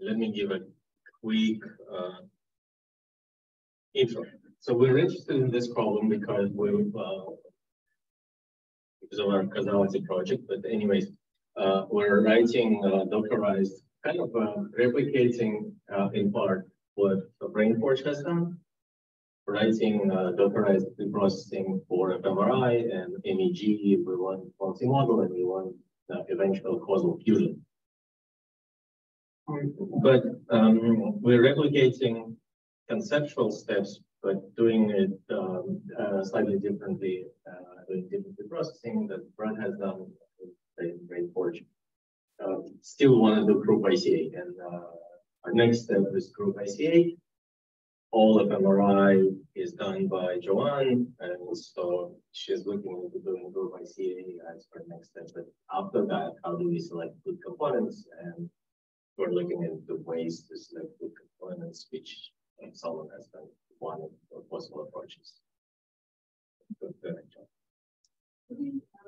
let me give a quick uh, intro. So we're interested in this problem because we've uh, because of our causality project. But anyways, uh, we're writing uh, Dockerized, kind of uh, replicating uh, in part what BrainForge has done. Writing uh, Dockerized preprocessing for fMRI and MEG, we want multi-model and we want eventual causal fusion. But um, we're replicating conceptual steps, but doing it um, uh, slightly differently, uh, doing different processing that Brad has done in BrainForge. Um, still want to do group ICA, and uh, our next step is group ICA. All of MRI is done by Joanne, and so she's looking into doing group ICA as our next step. But after that, how do we select good components? And we're looking at the ways to select good components, which someone has done one of the possible approaches. Good, good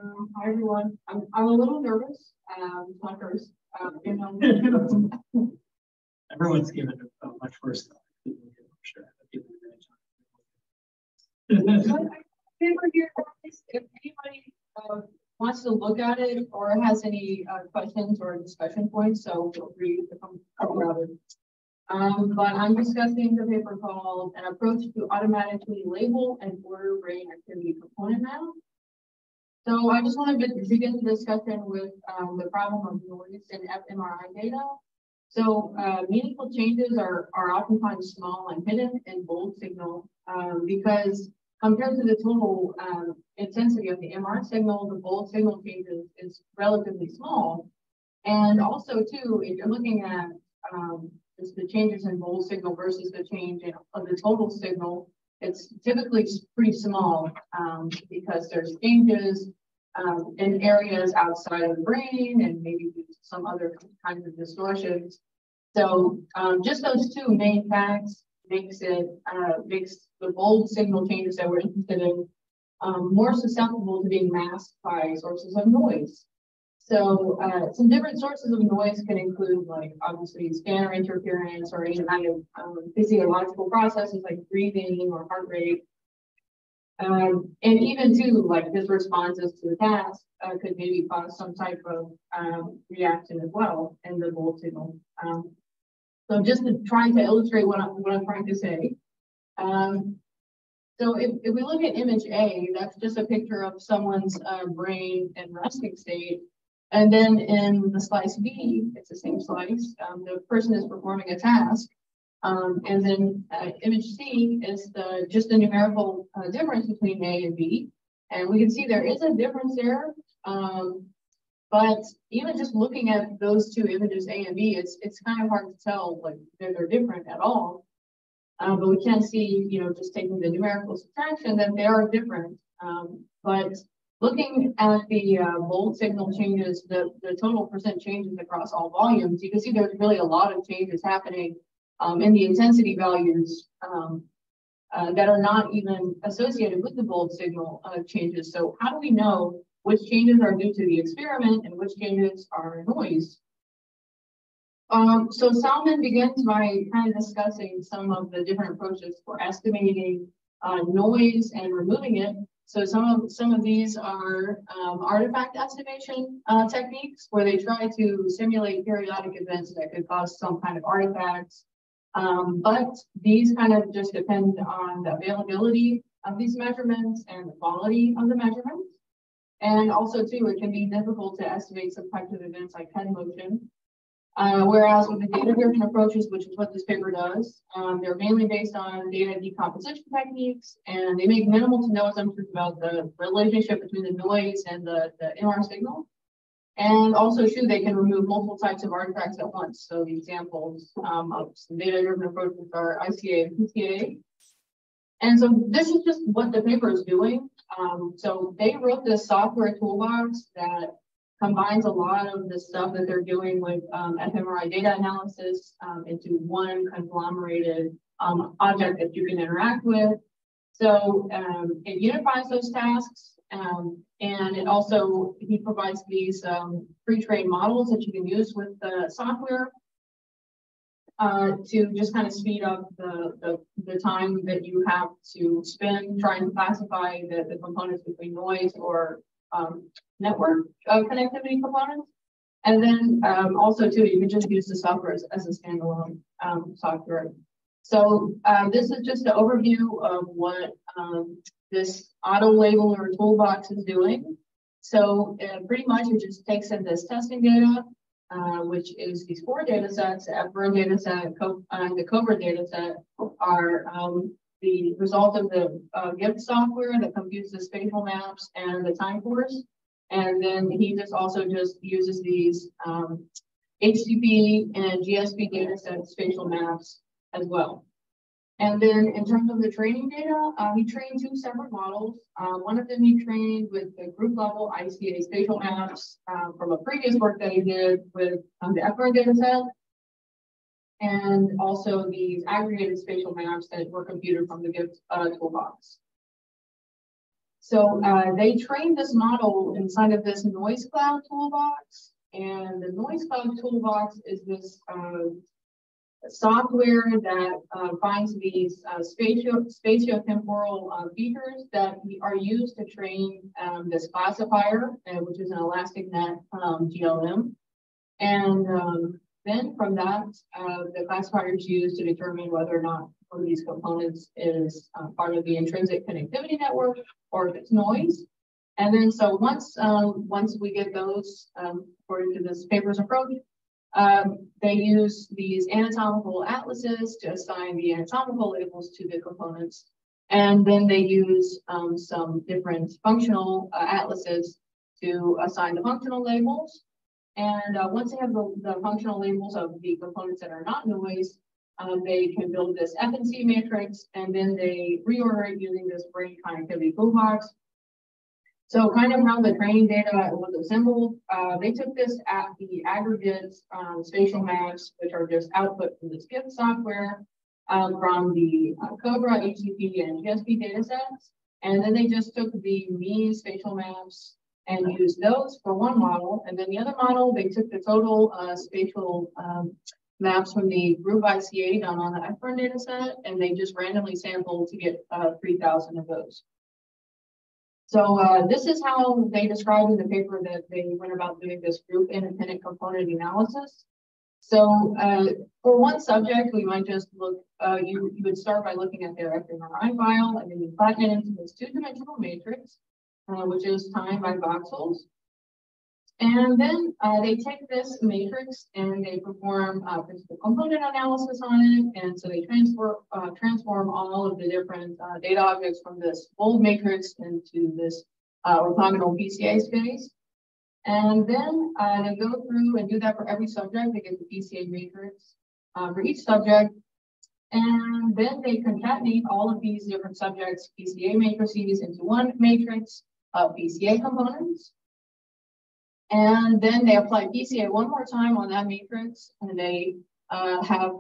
um, hi everyone. I'm, I'm a little nervous. Um, it's my first. Um, Everyone's given it a much worse than if anybody uh, wants to look at it or has any uh, questions or discussion points, so feel free to come, come grab. Um, but I'm discussing the paper called An Approach to Automatically Label and Order Brain Activity Component Map. So I just want to begin the discussion with um, the problem of noise in fMRI data. So uh, meaningful changes are, are oftentimes small and hidden in bold signal um, because compared to the total um, intensity of the MR signal, the bold signal changes is relatively small. And also too, if you're looking at um, the changes in bold signal versus the change in, of the total signal, it's typically pretty small um, because there's changes um, in areas outside of the brain and maybe some other kinds of distortions. So um, just those two main facts makes it uh, makes the bold signal changes that we're interested in um, more susceptible to being masked by sources of noise. So uh, some different sources of noise can include like obviously scanner interference or any kind of um, physiological processes like breathing or heart rate. Um, and even too, like his responses to the task uh, could maybe cause some type of um, reaction as well in the bold signal. So just to try to illustrate what I'm, what I'm trying to say. Um, so if, if we look at image A, that's just a picture of someone's uh, brain in resting state. And then in the slice B, it's the same slice, um, the person is performing a task. Um, and then uh, image C is the just the numerical uh, difference between A and B. And we can see there is a difference there. Um, but even just looking at those two images, A and B, it's it's kind of hard to tell like they're, they're different at all. Um, but we can see, you know, just taking the numerical subtraction that they are different. Um, but Looking at the uh, bold signal changes, the, the total percent changes across all volumes, you can see there's really a lot of changes happening um, in the intensity values um, uh, that are not even associated with the bold signal uh, changes. So how do we know which changes are due to the experiment and which changes are noise? Um, so Salman begins by kind of discussing some of the different approaches for estimating uh, noise and removing it so some of some of these are um, artifact estimation uh, techniques where they try to simulate periodic events that could cause some kind of artifacts. Um, but these kind of just depend on the availability of these measurements and the quality of the measurements. And also too, it can be difficult to estimate some types of events like head motion uh, whereas with the data-driven approaches, which is what this paper does, um, they're mainly based on data decomposition techniques, and they make minimal to no assumptions about the relationship between the noise and the, the MR signal. And also, too, they can remove multiple types of artifacts at once. So the examples um, of data-driven approaches are ICA and PCA. And so this is just what the paper is doing. Um, so they wrote this software toolbox that combines a lot of the stuff that they're doing with um, fMRI data analysis um, into one conglomerated um, object that you can interact with. So um, it unifies those tasks. Um, and it also, he provides these pre-trained models that you can use with the software uh, to just kind of speed up the, the, the time that you have to spend trying to classify the, the components between noise or um, network uh, connectivity components. And then um, also too, you can just use the software as, as a standalone um, software. So uh, this is just an overview of what um, this auto labeler toolbox is doing. So uh, pretty much it just takes in this testing data, uh, which is these four data sets, the FBIRN data set, Co and the COBRE data set are um, the result of the uh, software that computes the spatial maps and the time course. And then he just also just uses these um, HCP and GSP data set spatial maps as well. And then in terms of the training data, uh, he trained two separate models. Uh, one of them he trained with the group level ICA spatial maps uh, from a previous work that he did with um, the FR data set. And also these aggregated spatial maps that were computed from the GIFT uh, toolbox. So uh, they trained this model inside of this noise cloud toolbox. And the noise cloud toolbox is this uh, software that uh, finds these uh, spatio spatiotemporal uh, features that are used to train um, this classifier, uh, which is an ElasticNet um, GLM. And um, then from that, uh, the classifier is used to determine whether or not one of these components is uh, part of the intrinsic connectivity network or if it's noise. And then so once um, once we get those, um, according to this paper's approach, um, they use these anatomical atlases to assign the anatomical labels to the components. And then they use um, some different functional uh, atlases to assign the functional labels. And uh, once they have the, the, functional labels of the components that are not noise, um, they can build this FNC matrix, and then they reorder it using this brain connectivity toolbox so kind of how the training data was assembled, uh, they took this at the aggregates um, spatial maps, which are just output from the GIFT software um, from the uh, COBRE, HCP, and GSP data sets. And then they just took the mean spatial maps and used those for one model. And then the other model, they took the total uh, spatial um, maps from the group ICA done on the FBIRN data set, and they just randomly sampled to get uh, 3,000 of those. So uh, this is how they described in the paper that they went about doing this group independent component analysis. So uh, for one subject, we might just look, uh, you, you would start by looking at their fMRI file, and then you flatten it into this two-dimensional matrix, uh, which is time by voxels. And then uh, they take this matrix and they perform uh, principal component analysis on it. And so they transfer, uh, transform all of the different uh, data objects from this bold matrix into this uh, orthogonal PCA space. And then uh, they go through and do that for every subject. They get the PCA matrix for each subject. And then they concatenate all of these different subjects PCA matrices into one matrix of PCA components. And then they apply PCA one more time on that matrix, and they uh, have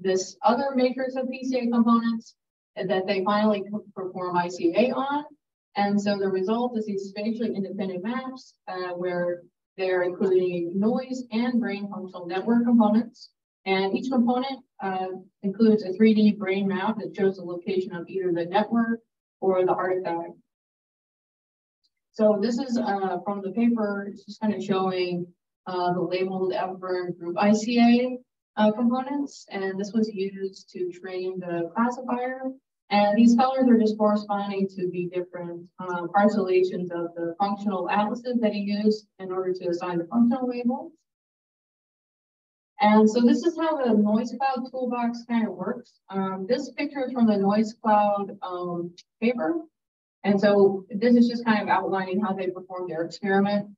this other matrix of PCA components that they finally perform ICA on. And so the result is these spatially independent maps uh, where they're including noise and brain functional network components. And each component uh, includes a 3D brain map that shows the location of either the network or the artifact so this is uh, from the paper, it's just kind of showing uh, the labeled FBIRN group ICA uh, components, and this was used to train the classifier. And these colors are just corresponding to the different parcellations of the functional atlases that he used in order to assign the functional labels. And so this is how the noise cloud toolbox kind of works. Um, this picture is from the noise cloud um, paper. And so this is just kind of outlining how they perform their experiment.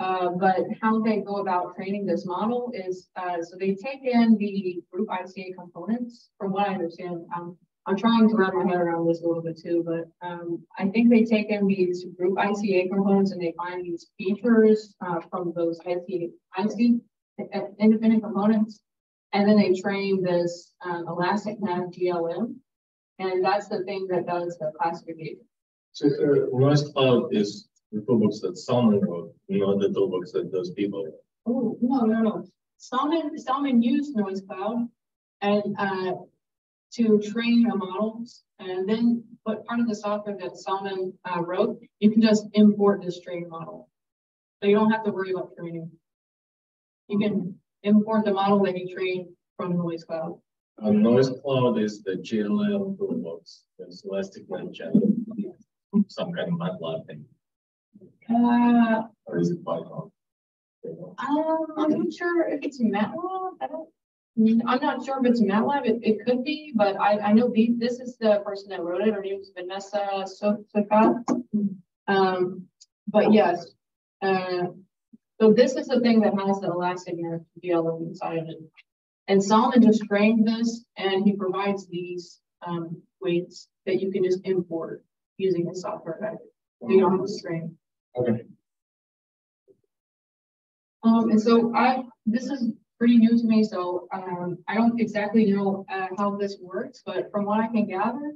Uh, but how they go about training this model is, uh, so they take in the group ICA components, from what I understand. Um, I'm trying to wrap my head around this a little bit too, but um, I think they take in these group ICA components and they find these features uh, from those ICA, IC independent components. And then they train this um, ElasticNet GLM. And that's the thing that does the classification. So uh, Noise Cloud is the toolbox that Salman wrote, not the toolbox that those people. Oh, no, no, no. Salman, Salman used Noise Cloud. and uh, to train a model. And then, but part of the software that Salman uh, wrote, you can just import this trained model. So you don't have to worry about training. You can import the model that you train from Noise Cloud. Uh, Noise Cloud is the GLM toolbox. It's Elastic Channel. Some kind of MATLAB thing. Uh, or is it Python? Um, I'm not sure if it's MATLAB. I don't. I'm not sure if it's MATLAB. It, it could be, but I, I know the, this is the person that wrote it. Her name is Vanessa Sochat. Um, but yes. Uh, so this is the thing that has the elastic net GLM inside of it. And Salman just trained this, and he provides these um, weights that you can just import using his software. So you don't have to train. Okay. Um, and so I, this is pretty new to me, so um, I don't exactly know uh, how this works, but from what I can gather,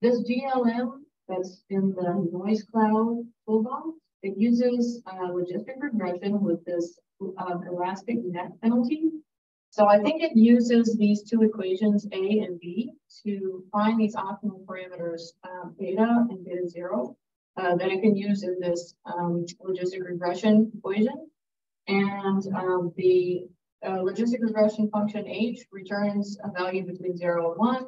this GLM that's in the noise cloud toolbox, it uses uh, logistic regression with this um, elastic net penalty. So I think it uses these two equations, A and B, to find these optimal parameters, um, beta and beta zero, uh, that it can use in this um, logistic regression equation. And um, the uh, logistic regression function H returns a value between zero and one.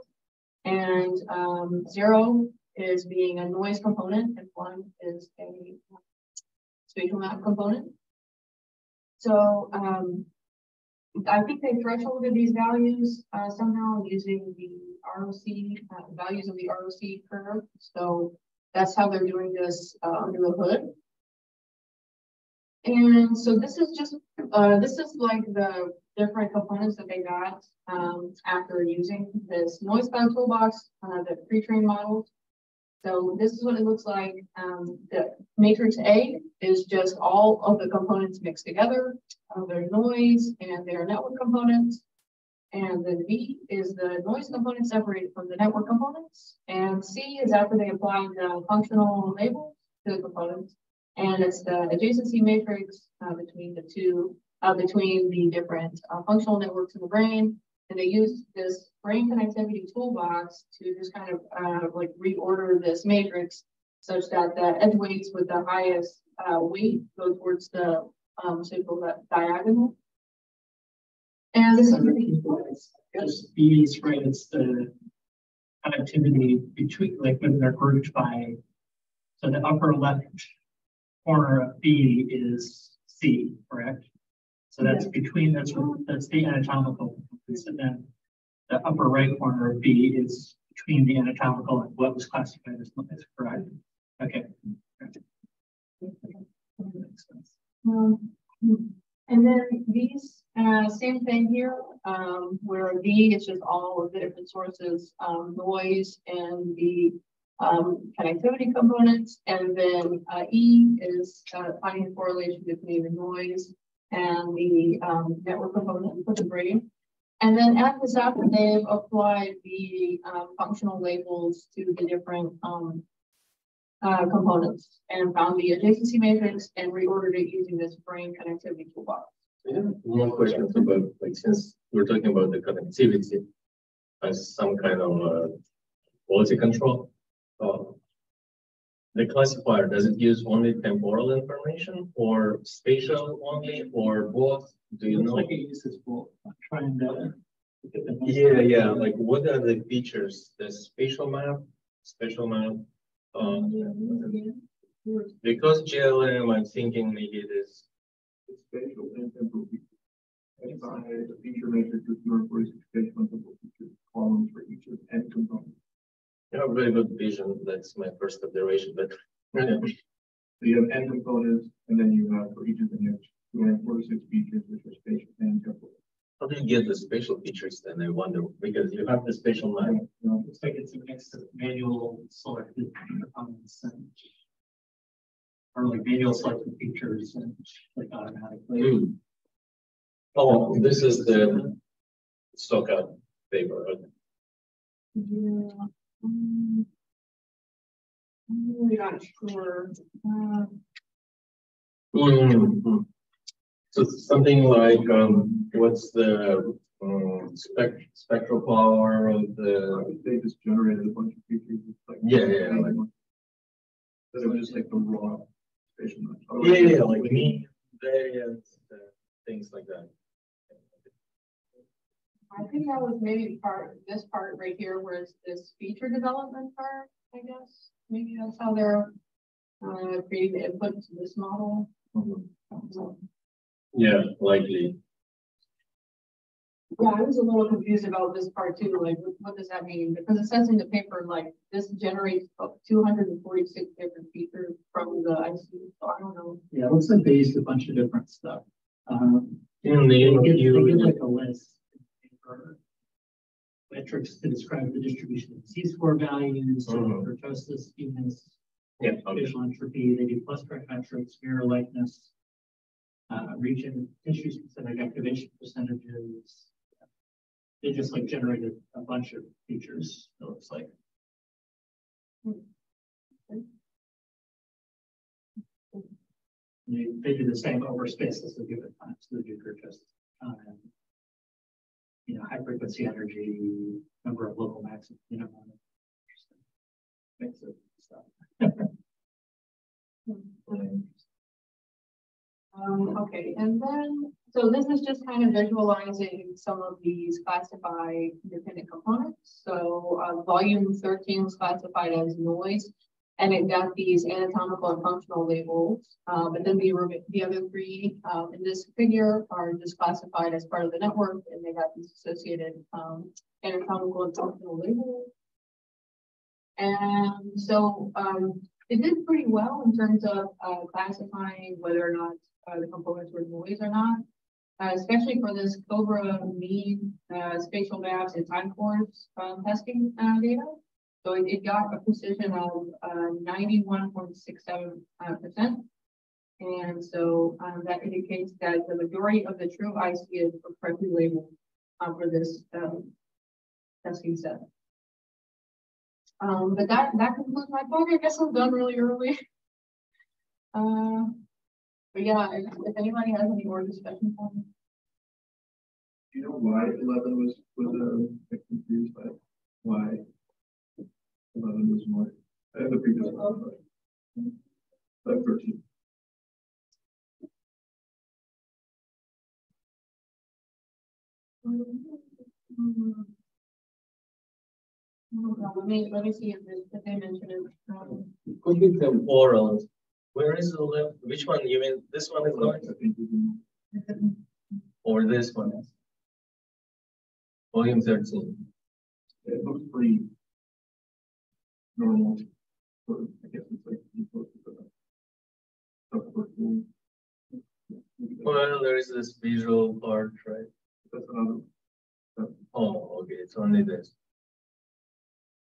And um, zero is being a noise component and one is a spatial map component. So um, I think they thresholded these values uh, somehow using the ROC uh, values of the ROC curve. So that's how they're doing this uh, under the hood. And so this is just, uh, this is like the different components that they got um, after using this noise cloud toolbox, uh, the pre-trained models. So this is what it looks like. Um, the matrix A is just all of the components mixed together, uh, their noise and their network components. And then B is the noise component separated from the network components. And C is after they apply the functional labels to the components. And it's the adjacency matrix uh, between the two, uh, between the different uh, functional networks in the brain. And they use this brain connectivity toolbox to just kind of uh, like reorder this matrix such that the edge weights with the highest uh, weight go towards the um, so diagonal. And this is Yes, B is right. It's the connectivity between, like when they're grouped by, so the upper left corner of B is C, correct? So that's between, that's, that's the anatomical. And then the upper right corner of B is between the anatomical and what was classified as limits, correct? Okay. Um, and then these, uh, same thing here, um, where B is just all of the different sources, um, noise and the um, connectivity components. And then uh, E is uh, finding correlation between the noise and the um, network component for the brain. And then at this after they've applied the uh, functional labels to the different um, uh, components and found the adjacency matrix and reordered it using this brain connectivity toolbox. Yeah, more questions about, like, since we're talking about the connectivity as some kind of uh, quality control, uh, the classifier, does it use only temporal information or spatial only or both? Do you know? Like it uses both. I'm trying to yeah, yeah. Like what are the features? The spatial map, spatial map. Um, because GLM, I'm thinking maybe it is spatial and temporal features. Inside the feature matrix with your spatial and temporal features columns for each of n components. You have very good vision. That's my first observation. But yeah. so you have n components, and then you have for each of the next 246 features, which are spatial and temporal. How do you get the spatial features then? I wonder because you have the spatial map. No, it's like it's a mix of manual selected components and or like manual selected features and like automatically. Mm. Oh, this is the Sochat paper. Yeah. Um, I'm really not sure. Uh, mm -hmm. So something like um, what's the um, spec, spectral power of the, They just generated a bunch of features. like- Yeah, yeah, yeah, like- That it was just like the raw station. yeah, yeah, yeah, like me, variants, uh, things like that. I think that was maybe part, this part right here, where it's this feature development part, I guess. Maybe that's how they're, uh, creating the input to this model. So, Yeah, likely. Yeah, I was a little confused about this part too, like, what, what does that mean? Because it says in the paper, like, this generates two hundred and forty-six different features from the IC, so I don't know. Yeah, it looks like they used a bunch of different stuff. Um, In they the give, they give like a list. For Metrics to describe the distribution of Z-score values, so Mhm. kurtosis, skewness, yeah, okay. entropy, they do cluster metrics, mirror likeness. Uh, region, tissue specific activation percentages. They just like generated a bunch of features, it looks like. They, they do the same over spaces at given time, so they do kurtosis time. You know, high frequency energy, number of local maximum, you know. Mix of stuff. Um, okay, and then, so this is just kind of visualizing some of these classified independent components. So, uh, volume thirteen was classified as noise. And it got these anatomical and functional labels, uh, but then the, the other three, um, in this figure are just classified as part of the network and they got these associated, um, anatomical and functional labels. And so, um, it did pretty well in terms of, uh, classifying whether or not, uh, the components were noise or not. Uh, especially for this COBRE mean, uh, spatial maps and time course, um, testing, uh, data. So it, it got a precision of, uh, ninety-one point six seven, uh, percent. And so, um, that indicates that the majority of the true IC is correctly labeled, uh, for this, um, testing set. Um, but that, that concludes my talk. I guess I'm done really early. Uh, but yeah, if, if anybody has any more discussion me. Do you know why eleven was, was, uh, confused by why? Eleven was more, I have the previous one, but. Like. Let me, let me see if, this- if they mention it. Um, Could be the oral. Where is the left? Which one? You mean this one is noise I think it was- or this one? Volume thirteen. it looks pretty. Normal. Or, I guess it's like. you put the stuff for school. Well, there is this visual part, right? That's another, Oh, okay, it's only this.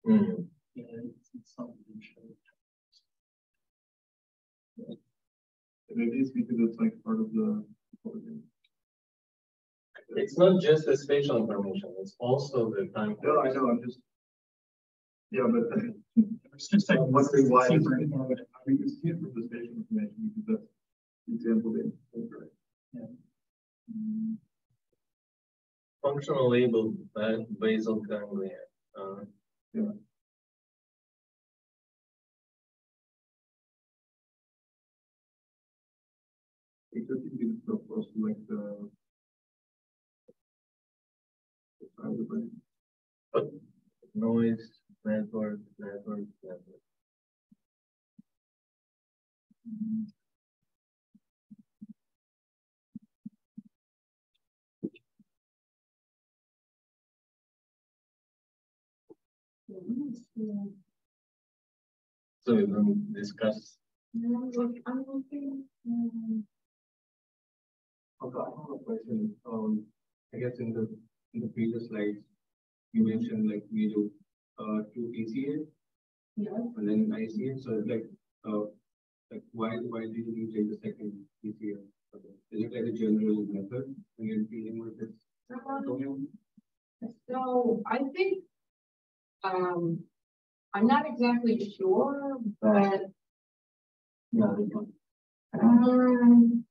Hmm, Yeah, it's- it's something to maybe it's because it's like part of the. it's not just the spatial information, it's also the time. No, I know, I'm just. Yeah, but It's just like I'm wondering why, it's- super- I mean, you see it from the spatial information, because that's the example they. they- mm-hmm. Functional label ba- basal ganglia. Uh, It just gives so close to like uh, the. the side of network, network, network. So we will discuss. Okay, I have a question. Um, I guess in the, in the previous slides, you mentioned like we do, uh, two PCA yeah, and then ICA, so it's like, uh, like why, why did you take the second PCA? Is it like a general method when you're dealing with this? Um. So I think, um, I'm not exactly sure, but. Yeah, they don't. Um.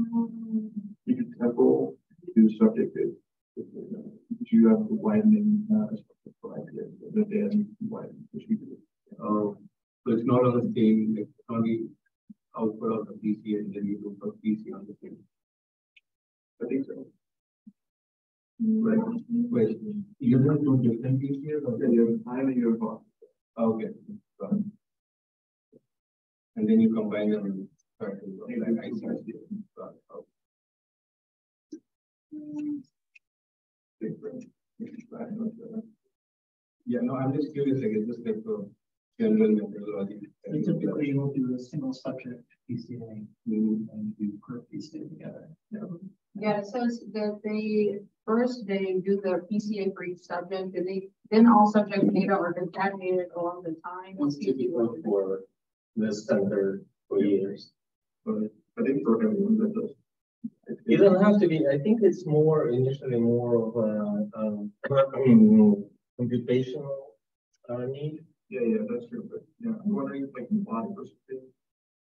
um, You can temple, do subjective, Do you have the whitening, uh, for IPA, the data whitening procedure? Uh, so it's not on the same, like, only output of the PC and then you do for PC on the same. I think so. Right. Wait, you have two different PCs or? Okay, you have time and you have off. Okay. got it. And then you combine them and start to, like, I see. Got it. Okay. Yeah, no, I'm just curious, like, is this like a general methodology? We typically will do a single subject PCA Mm, and do group PCA together. Yeah, it says that they, first they do the PCA for each subject, and they, then all subject data are contaminated along the time. It's typical for this center for years. But I think for everyone that does. You don't have to be, I think it's more initially more of a, um, computational uh, need. Yeah, yeah, that's true, but yeah, I'm wondering, like, the body perspective.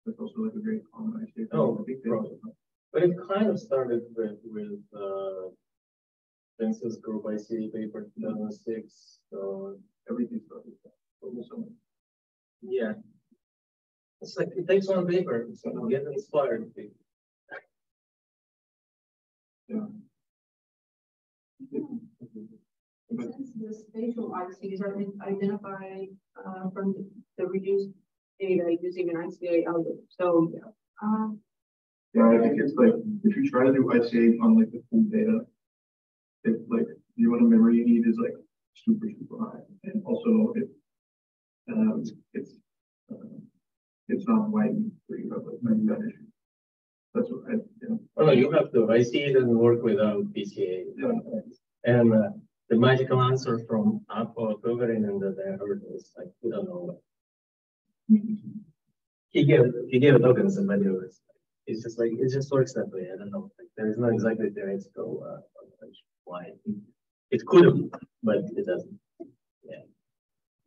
That's also like a very common idea. Oh, I think they right. also. But it kind of started with, with, uh, Vince's group ICA paper two thousand six, so, Everything started with that. Yeah. It's like, it takes one paper, so to get inspired. Yeah. But Since the spatial ICs are identified, uh, from the reduced data using an ICA algorithm, so, um, Yeah, I think it's like, if you try to do ICA on like the full data, it's like, the amount of memory you need is like super, super high. And also it, um, it's, uh, it's not white where you have like many that issue. That's what I, yeah. Oh, no, you have to, ICA doesn't work without PCA. Yeah. And, uh, the magical answer from Aapo Hyvärinen and that I heard is like, don't know. He gave, he gave a token to somebody was, it's just like, it just works that way, I don't know, like, there is no exactly theoretical, uh, why. It could have, but it doesn't. Yeah.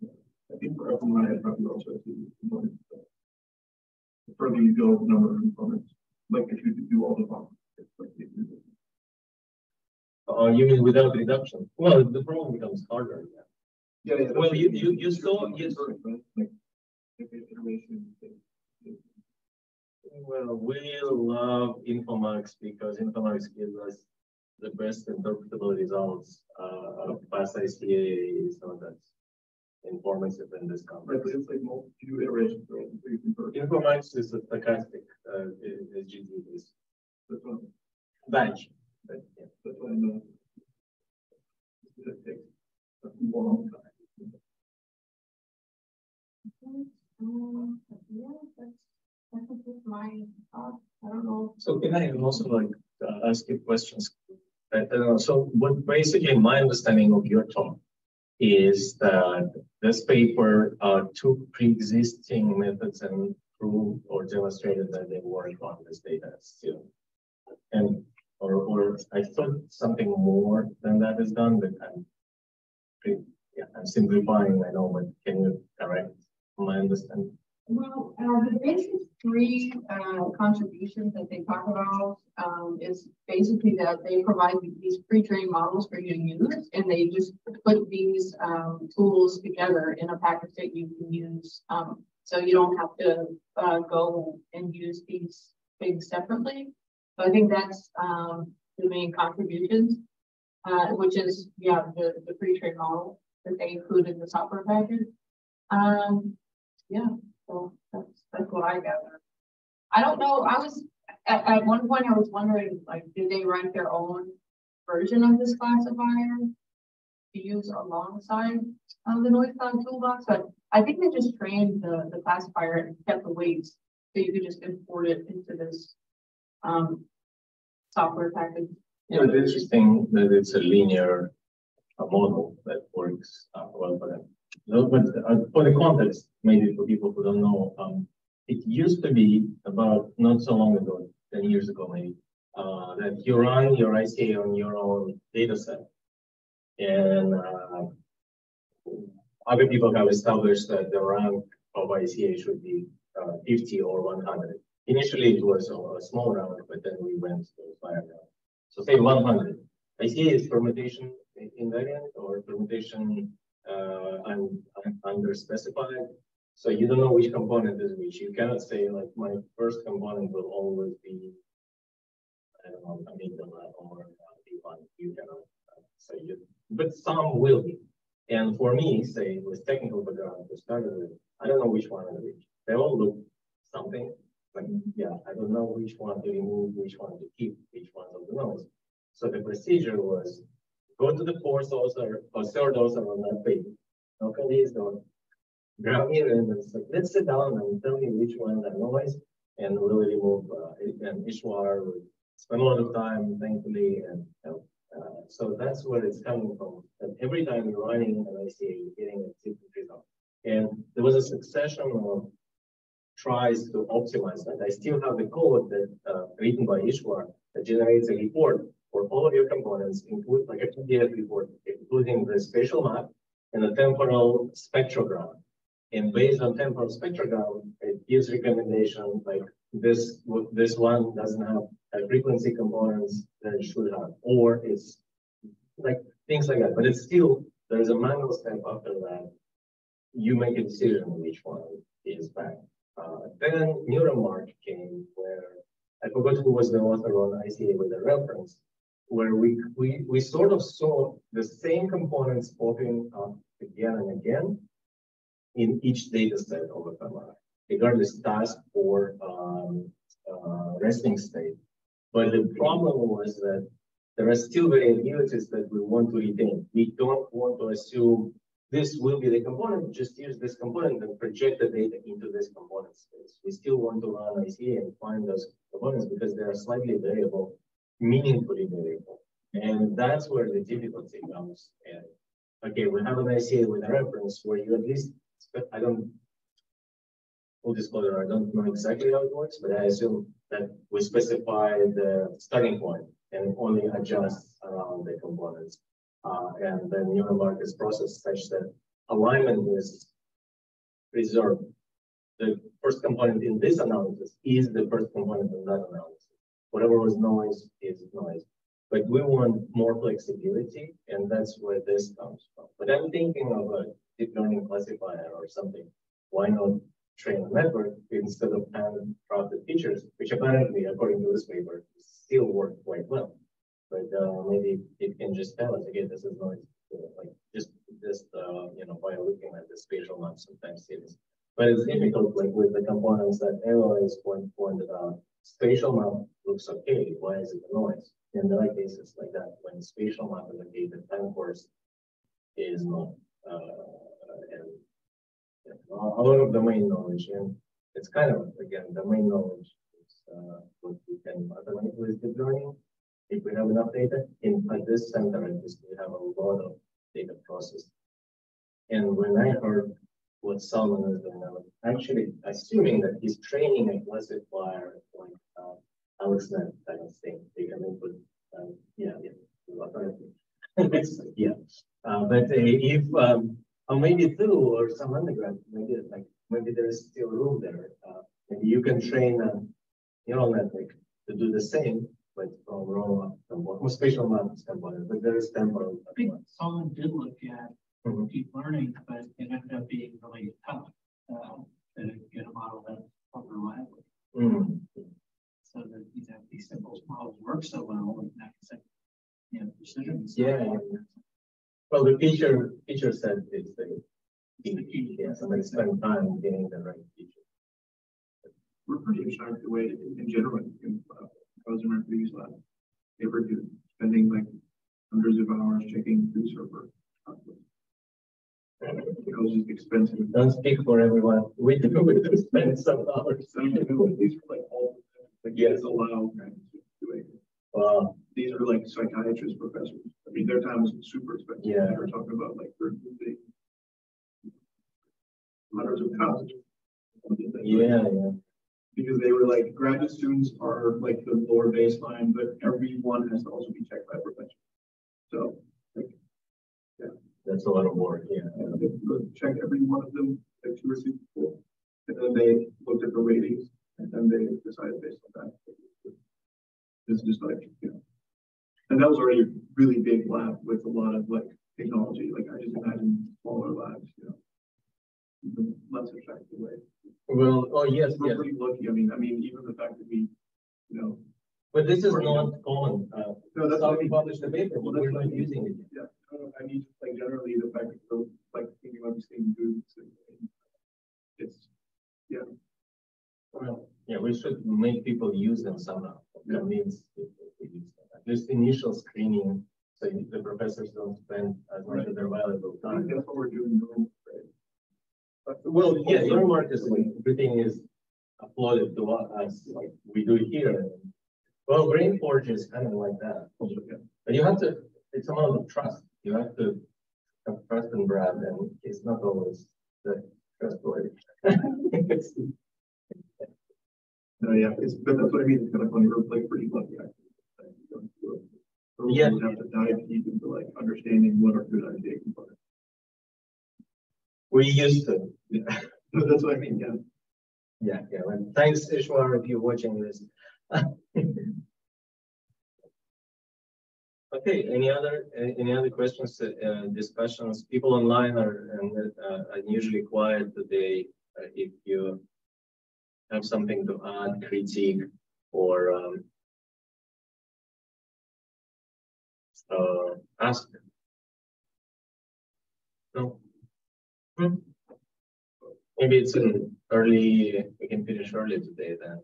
I think for everyone, I probably also have components, The further you go, the number of components, like if you do all the functions, it's like. Oh, you mean without reduction? Well, the problem becomes harder, yeah. Yeah, yeah. Well, you- you- you saw- you saw- Like, if it's iteration, it- it- Well, we love Infomax because Infomax gives us the best interpretable results, uh, of FastICA, so that's informative in this context. it's like multi iterations, right? So you can put- Infomax is a stochastic, uh, GD batch. But, that's I know. It a long time. um, yeah, that's, that's my thought, I don't know. So can I also like uh, ask you questions? Uh, uh, so what basically my understanding of your talk is that this paper uh, took pre-existing methods and proved or demonstrated that they work on this data still. And or or I thought something more than that is done, but I'm yeah, I'm simplifying, I know, but can you correct my understanding? Well, uh, the basic three, uh, contributions that they talk about, um, is basically that they provide these pre-trained models for you to use, and they just put these, um, tools together in a package that you can use. Um, so you don't have to, uh, go and use these things separately. So I think that's, um, the main contributions, uh, which is, yeah, the, the pre-trained model that they include in the software package. Um, yeah. So that's, that's what I gather. I don't know, I was, at, at one point I was wondering, like, did they write their own version of this classifier? To use alongside the noise cloud toolbox, but I think they just trained the, the classifier and kept the weights. So you could just import it into this, um, software package. Yeah, it's interesting that it's a linear uh, model that works uh, well for them. No, but uh, for the context, maybe for people who don't know, um, it used to be about not so long ago, ten years ago maybe, uh, that you run your ICA on your own data set. And, uh, other people have established that the rank of ICA should be, uh, fifty or one hundred. Initially, it was a small round, but then we went to a higher round. So say one hundred, ICA is permutation invariant or permutation uh, un, un, under specified. So you don't know which component is which. You cannot say like my first component will always be, I don't know, amygdala or uh, You cannot uh, say it, but some will be. And for me, say with technical background to start with, I don't know which one is which. They all look something. Like, yeah, I don't know which one to remove, which one to keep, which one of the nose. So the procedure was go to the fourth author or third author on that page. Knock on his door, grab me and it's like, let's sit down and tell me which one are noise and we'll remove uh, and Eswar spend a lot of time, thankfully, and know, uh, so that's where it's coming from. And every time you're running an ICA, you're getting a different result. And there was a succession of tries to optimize that. I still have the code that uh, written by Eswar that generates a report for all of your components, include like a PDF report, including the spatial map and the temporal spectrogram. And based on temporal spectrogram, it gives recommendation like this this one doesn't have a frequency components that it should have, or it's like things like that. But it's still there's a manual step after that. You make a decision which one is back. Uh, then Neuromark came where I forgot who was the author on ICA with a reference, where we, we, we sort of saw the same components popping up again and again in each data set of fMRI, regardless task or um, uh, resting state. But the problem was that there are still variabilities that we want to retain. We don't want to assume this will be the component, just use this component and project the data into this component space. We still want to run ICA and find those components because they are slightly variable, meaningfully variable. And that's where the difficulty comes. And okay, we have an ICA with a reference where you at least, I don't, full disclosure, I don't know exactly how it works, but I assume that we specify the starting point and only adjust around the components uh, and the neural is processed such that alignment is preserved. The first component in this analysis is the first component in that analysis. Whatever was noise is noise. But we want more flexibility, and that's where this comes from. But I'm thinking of a deep learning classifier or something. Why not train a network instead of hand-crafted features, which apparently, according to this paper, still work quite well but uh, maybe it can just tell us again, this is noise, like just just uh, you know by looking at the spatial map sometimes is. But it's difficult, like with the components that Eva is point, pointed out. Spatial map looks okay. Why is it a noise? In the right cases like that, when spatial map is okay, the time course is not. Uh, and know, a lot of domain knowledge, and it's kind of again domain knowledge is uh, what we can automate with deep learning if we have enough data in at this center, at least we have a lot of data processed. And when I heard what Salman is doing, I was actually assuming that he's training a classifier like uh, AlexNet kind of thing. They can input, um, yeah, yeah, yeah. Uh, but uh, if, um, or maybe two or some undergrad, maybe like maybe there is still room there. Uh, maybe you can train a neural network to do the same but from raw component, spatial maps component, but there is temporal. I think someone did look at mm -hmm. deep learning, but it ended up being really tough uh, to get a model that's reliable. Mm -hmm. So that you know these simple models work so well and that can you know precision. Yeah, yeah. Well, the feature feature set is the key. Yeah, somebody spend time getting the right feature. We're pretty shocked the way in general I was in my previous lab. They were spending like hundreds of hours checking the server. It was just expensive. Don't speak for everyone. We do, we do spend some hours. These are like all, like, yes, allow Wow. These are like psychiatrist professors. I mean, their time is super expensive. Yeah. They're talking about like hundreds of thousands. Yeah, yeah because they were like graduate students are like the lower baseline, but everyone has to also be checked by a professor. So, like, yeah, that's a lot of work. Yeah, yeah they check every one of them, like two or three people, and then they looked at the ratings, and then they decided based on that. It's just like, you know, and that was already a really big lab with a lot of like technology. Like I just imagine smaller labs, you know, even less attractive way. Well, oh, yes, We're yes. pretty lucky. I mean, I mean, even the fact that we, you know, But this is not common. Uh, no, that's how we publish the paper, but we're not using it. Yeah, I I mean, like generally the fact that we're like thinking about these things, and it's, Well, yeah, we should make people use them somehow. That means people to use them. At least initial screening, so the professors don't spend as much of their valuable I think time. that's what we're doing. Now, Well, yeah, your mark is like, everything is uploaded to us, like we do here. Well, Brainforge is kind of like that. But you have to, it's a matter of trust. You have to have trust in Brad and it's not always the trustworthy. It's- No, yeah, it's, but that's what I mean, it's kind of funny, we're like pretty lucky. actually. Like, we don't do it. So Yeah. don't Have to dive deep into like understanding what are good ICA components. We used to. No, that's what I mean, yeah. Yeah, yeah. well, Thanks, Eswar, if you're watching this. Okay, any other, any other questions, uh, discussions? People online are, uh, unusually quiet today. Uh, If you have something to add, critique, or, um, uh, ask. No? Hmm? Maybe it's an early, we can finish early today then.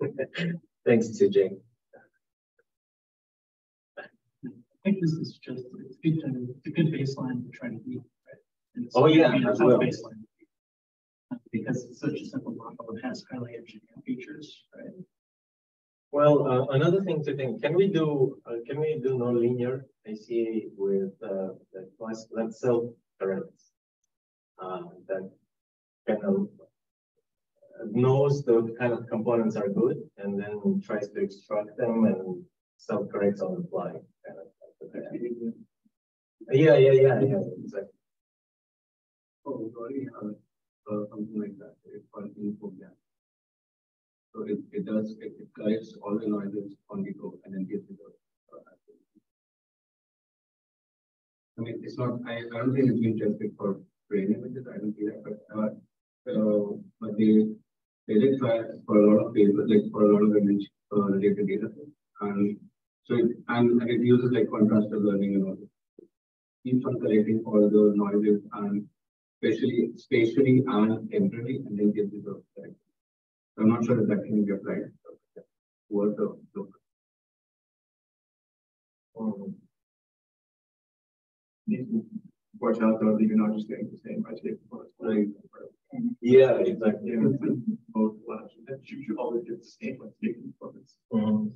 Thanks, TJ. I think this is just, it's good to, it's a good baseline to try to meet. right? Oh, yeah, as well. baseline. Because it's such a simple model, it has highly engineered features, right? Well, uh, another thing to think, can we do, uh, can we do nonlinear ICA with, uh, the class, let's self corrects? Uh, that kind of uh, knows the kind of components are good and then tries to extract them and self corrects on the fly. kind of. Yeah, yeah, yeah, yeah, exactly. Oh, sorry, uh, uh, something like that, it's info gap. So it, it does, it it collects all the noises on the go and then gives it a. uh, I mean, it's not, I, I don't think it's been tested for brain images, I don't see that, but, uh, uh, but they, they did for a lot of papers, like for a lot of image, uh, related data. And so, it- and, and it uses like contrastive learning and all. Keeps on collecting all the noises and spatially, spatially and temporally, and then gives it a correct. I'm not sure if that can be applied. Worth a look. Need to Watch out though, that you're not just getting the same ICA components. Right. Yeah, exactly. Yeah, it's like both labs, that you should always get the same ICA components. Mhm.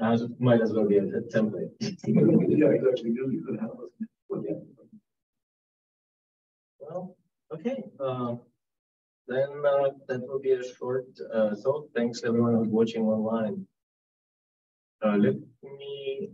As, might as well be a template. Yeah, exactly, you could have. us-. Well, okay, uh, then, uh, that will be a short, uh, so thanks everyone who's watching online. Uh, let me